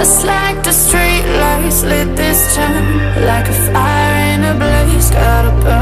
Just like the street lights lit this town Like a fire in a blaze, gotta burn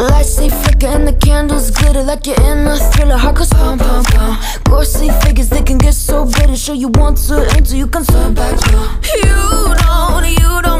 Lights they flicker and the candles glitter like you're in a thriller. Heart goes pum pum pum. Ghostly figures they can get so bitter. Show you want to enter, you can turn back. You don't, you don't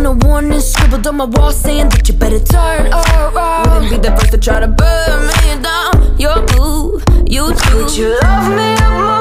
and a warning scribbled on my wall saying that you better turn around. Wouldn't be the first to try to burn me down. Your move, you too. Would you love me